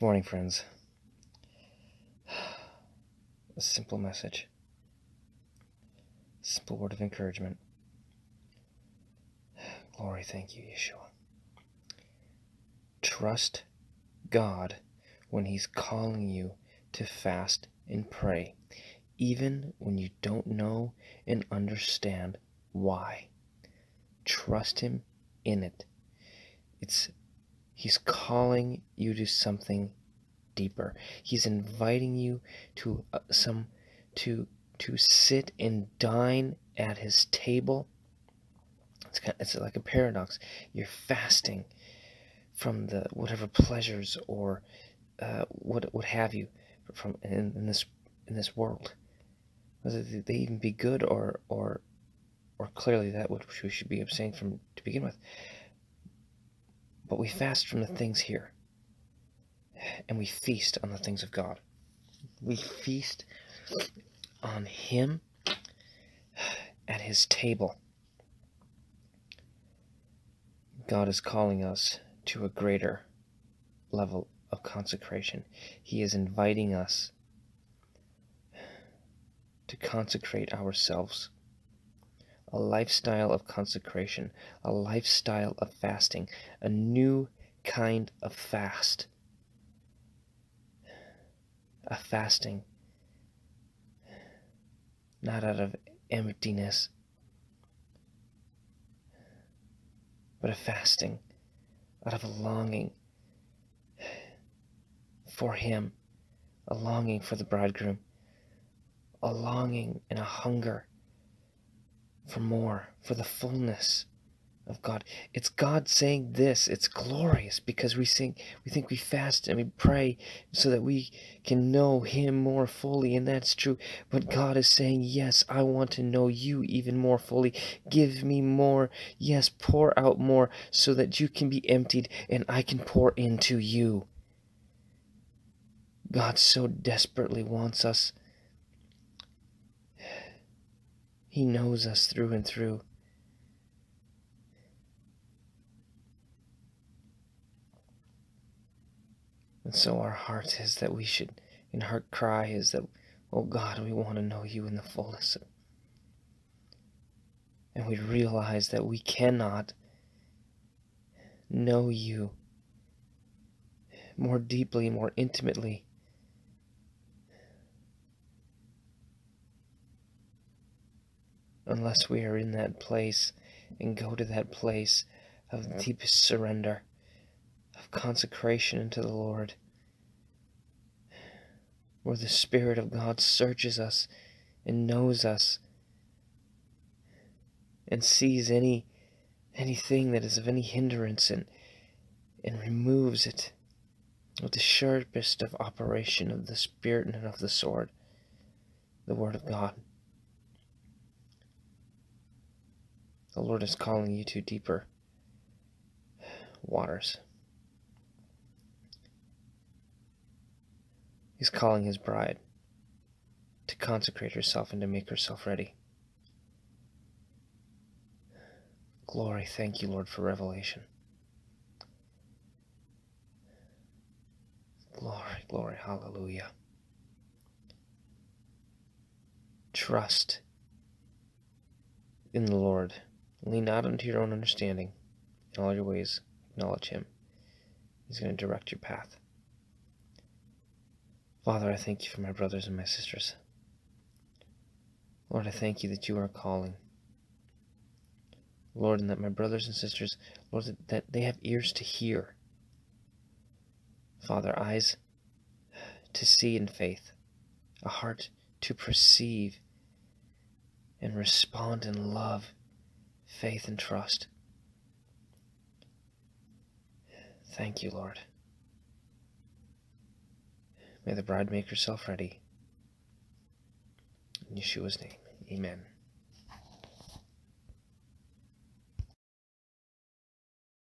Good morning, friends. A simple message, a simple word of encouragement. Glory, thank you, Yeshua. Trust God when He's calling you to fast and pray, even when you don't know and understand why. Trust Him in it. It's He's calling you to something deeper. He's inviting you to uh, some to to sit and dine at his table. It's kind of, it's like a paradox. You're fasting from the whatever pleasures or uh, what what have you from in, in this in this world, whether they even be good or or or clearly that which we should be abstaining from to begin with. But we fast from the things here, and we feast on the things of God. We feast on Him at His table. God is calling us to a greater level of consecration. He is inviting us to consecrate ourselves a lifestyle of consecration, a lifestyle of fasting, a new kind of fast. A fasting. Not out of emptiness, but a fasting out of a longing for Him, a longing for the bridegroom, a longing and a hunger for more, for the fullness of God. It's God saying this. It's glorious because we think we think we fast and we pray so that we can know him more fully and that's true. But God is saying, "Yes, I want to know you even more fully. Give me more. Yes, pour out more so that you can be emptied and I can pour into you." God so desperately wants us he knows us through and through. And so our heart is that we should, and our cry is that, oh God, we want to know you in the fullness. And we realize that we cannot know you more deeply, more intimately unless we are in that place and go to that place of deepest surrender, of consecration unto the Lord, where the Spirit of God searches us and knows us and sees any anything that is of any hindrance and and removes it with the sharpest of operation of the Spirit and of the sword, the Word of God. The Lord is calling you to deeper waters. He's calling his bride to consecrate herself and to make herself ready. Glory, thank you, Lord, for revelation. Glory, glory, hallelujah. Trust in the Lord Lean not unto your own understanding. In all your ways, acknowledge Him. He's going to direct your path. Father, I thank you for my brothers and my sisters. Lord, I thank you that you are calling. Lord, and that my brothers and sisters, Lord, that they have ears to hear. Father, eyes to see in faith, a heart to perceive and respond in love faith and trust. Thank you, Lord. May the bride make herself ready. In Yeshua's name, amen.